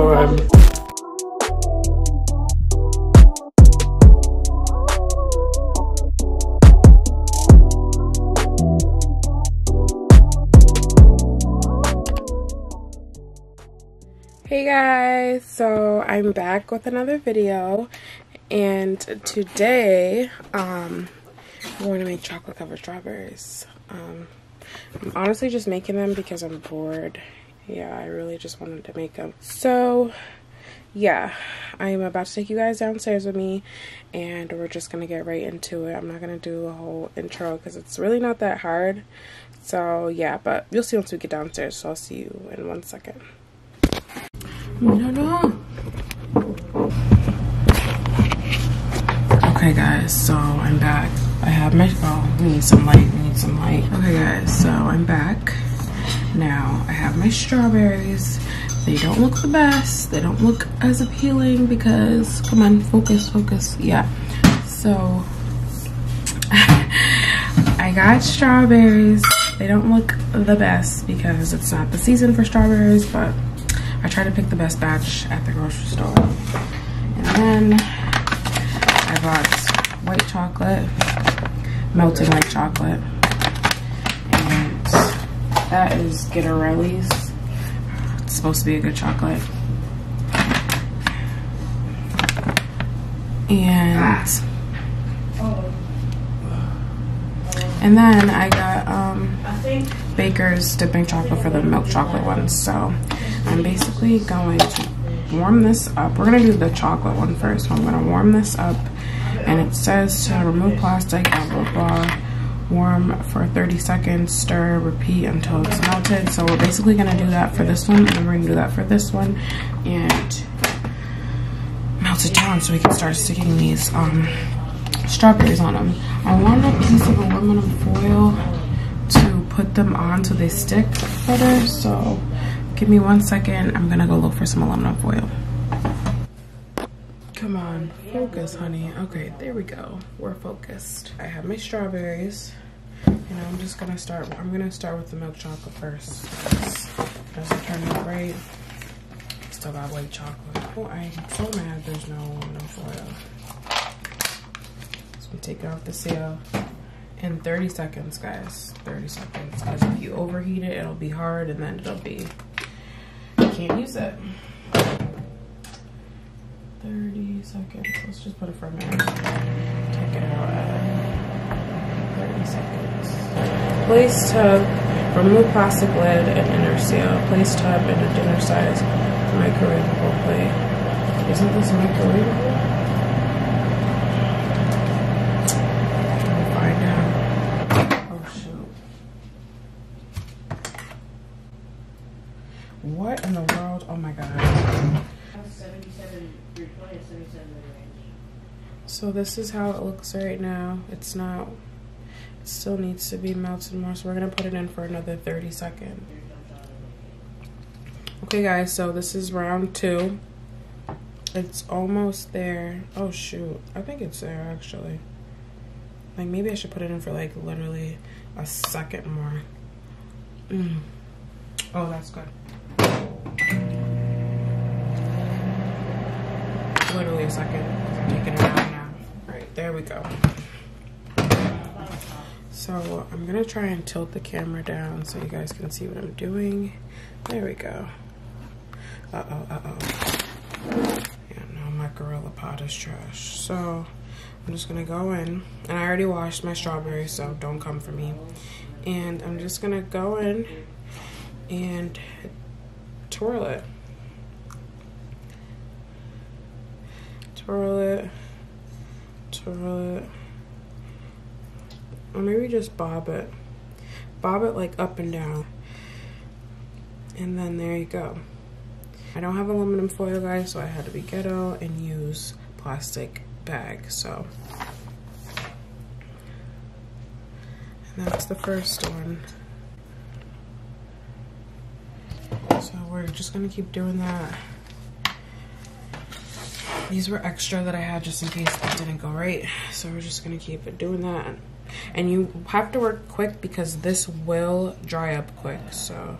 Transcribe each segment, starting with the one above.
um Hey guys, so I'm back with another video and today um I'm going to make chocolate covered strawberries. Um I'm honestly just making them because I'm bored. Yeah, I really just wanted to make them. So yeah, I'm about to take you guys downstairs with me and we're just gonna get right into it. I'm not gonna do a whole intro because it's really not that hard. So yeah, but you'll see once we get downstairs. So I'll see you in one second. No, no. Okay, guys, so I'm back. I have my phone. We need some light. We need some light. Okay, guys, so I'm back. Now, I have my strawberries. They don't look the best. They don't look as appealing because, come on, focus, focus. Yeah. So, I got strawberries. They don't look the best because it's not the season for strawberries, but I try to pick the best batch at the grocery store. And then I bought white chocolate, melted white chocolate. That is Ghirardelli's. It's supposed to be a good chocolate. And and then I got um, Baker's dipping chocolate for the milk chocolate ones. So I'm basically going to warm this up. We're gonna do the chocolate one first. So I'm gonna warm this up and it says to remove plastic, blah, blah, blah. Warm for 30 seconds, stir, repeat until it's melted. So we're basically gonna do that for this one and then we're gonna do that for this one and melt it down so we can start sticking these um, strawberries on them. I want a piece of aluminum foil to put them on so they stick better. So Give me one second. I'm gonna go look for some aluminum foil. Come on, focus, honey. Okay, there we go. We're focused. I have my strawberries. And I'm just gonna start, I'm gonna start with the milk chocolate first. I turn it right, still got white chocolate. Oh, I'm so mad there's no aluminum foil. So we take it off the seal in 30 seconds, guys. 30 seconds. Because if you overheat it, it'll be hard and then it'll be you can't use it. 30 seconds. Let's just put it for a minute. Take it out at 30 seconds. Place tub. Remove plastic lid and inner seal. Place tub in a dinner size microwavable plate. Isn't this microwavable? Find out. Oh shoot. What in the world? Oh my god. So this is how it looks right now. It's not, still needs to be melted more. So we're gonna put it in for another 30 seconds. Okay guys, so this is round two. It's almost there. Oh shoot, I think it's there actually. Like maybe I should put it in for like literally a second more. Mm. Oh, that's good. Literally a second. I'm taking it out now. Right, there we go. So I'm gonna try and tilt the camera down so you guys can see what I'm doing. There we go. Uh-oh, uh-oh. Yeah, no, my GorillaPod is trash. So I'm just gonna go in, and I already washed my strawberries, so don't come for me. And I'm just gonna go in and twirl it. Twirl it, twirl it, or maybe just bob it. Bob it like up and down. And then there you go. I don't have aluminum foil, guys, so I had to be ghetto and use plastic bag, so. And that's the first one. So we're just gonna keep doing that. These were extra that I had just in case it didn't go right. So we're just gonna keep doing that. And you have to work quick because this will dry up quick, so.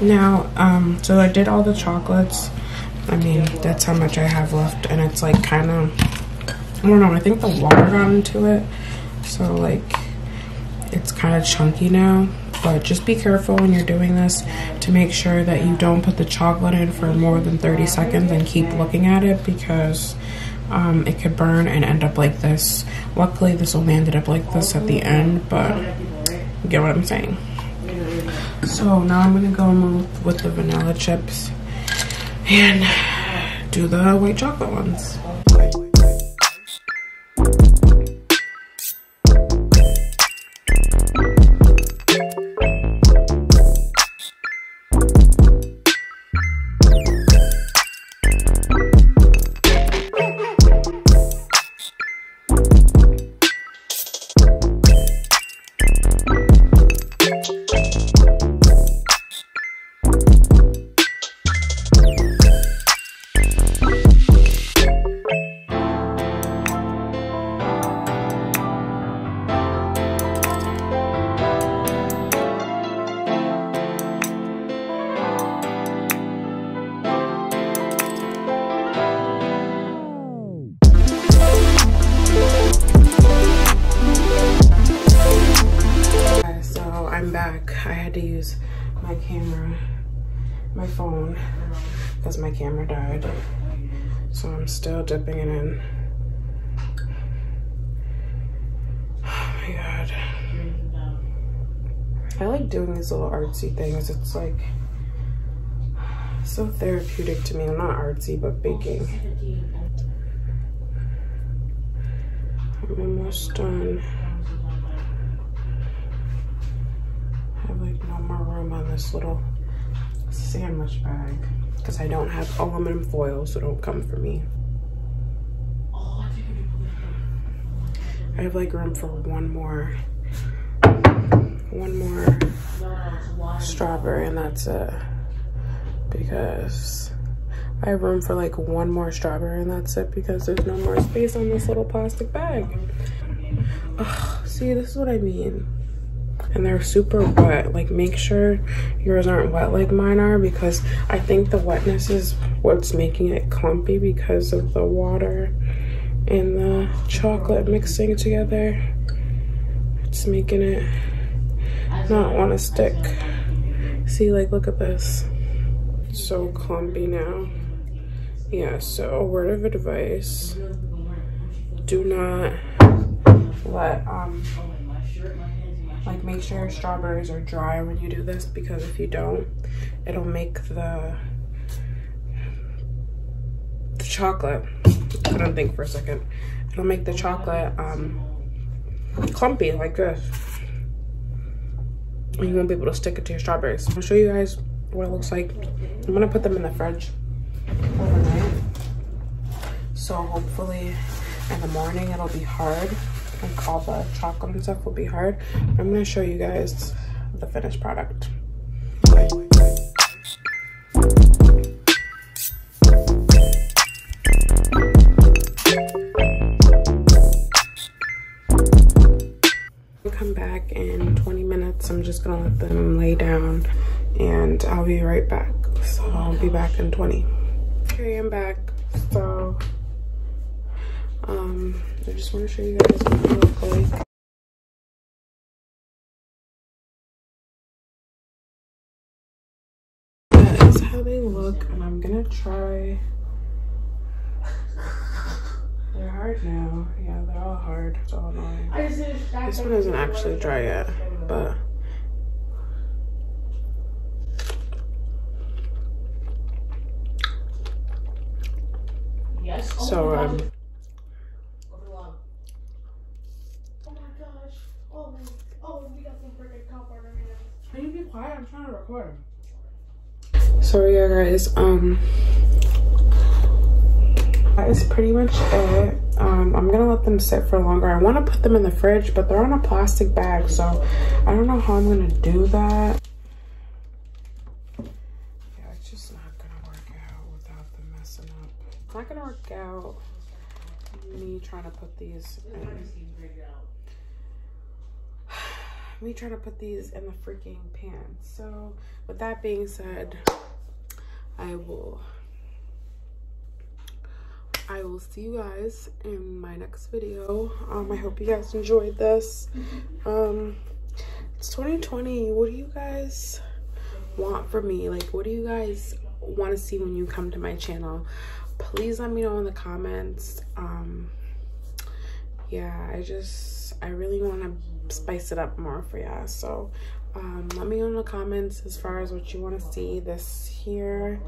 Now, um, so I did all the chocolates. I mean, that's how much I have left. And it's like kind of, I don't know, I think the water got into it. So like, it's kind of chunky now. But just be careful when you're doing this to make sure that you don't put the chocolate in for more than 30 seconds and keep looking at it because um, it could burn and end up like this. Luckily, this only ended up like this at the end, but you get what I'm saying. So now I'm gonna go with the vanilla chips and do the white chocolate ones. Camera died. So I'm still dipping it in. Oh my god. I like doing these little artsy things. It's like so therapeutic to me. I'm not artsy, but baking. I'm almost done. I have like no more room on this little sandwich bag because I don't have aluminum foil, so don't come for me. I have like room for one more, one more strawberry and that's it. Because I have room for like one more strawberry and that's it because there's no more space on this little plastic bag. Ugh, see, this is what I mean and they're super wet. Like make sure yours aren't wet like mine are because I think the wetness is what's making it clumpy because of the water and the chocolate mixing together. It's making it not want to stick. See, like, look at this. It's so clumpy now. Yeah, so a word of advice, do not let, um, like make sure your strawberries are dry when you do this because if you don't, it'll make the, the chocolate, I don't think for a second, it'll make the chocolate um, clumpy like this. And you won't be able to stick it to your strawberries. I'll show you guys what it looks like. I'm gonna put them in the fridge overnight. So hopefully in the morning it'll be hard all the chocolate and stuff will be hard. I'm gonna show you guys the finished product. come back in 20 minutes. I'm just gonna let them lay down and I'll be right back. So I'll be back in 20. Okay, I'm back. So um, I just want to show you guys what they look like. That is how they look, and I'm gonna try. They're hard now. Yeah, they're all hard. It's all annoying. This one isn't actually dry yet, but. Yes. So um, Can you be quiet? I'm trying to record. Um, that is pretty much it. Um, I'm gonna let them sit for longer. I want to put them in the fridge, but they're on a plastic bag, so I don't know how I'm gonna do that. Yeah, it's just not gonna work out without them messing up. It's not gonna work out. Me trying to put these in. me try to put these in the freaking pan. So with that being said, I will I will see you guys in my next video. Um, I hope you guys enjoyed this. Um, it's 2020. What do you guys want from me? Like, what do you guys want to see when you come to my channel? Please let me know in the comments. Um, yeah, I just, I really want to spice it up more for y'all So, um, let me know in the comments as far as what you want to see this year.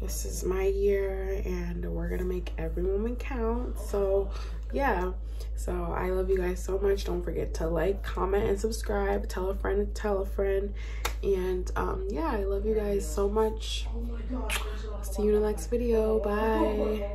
This is my year and we're gonna make every moment count. So yeah. So i love you guys so much. Don't forget to like comment and subscribe. Tell a friend tell a friend. And um yeah i love you guys so much. See you in the next video. Bye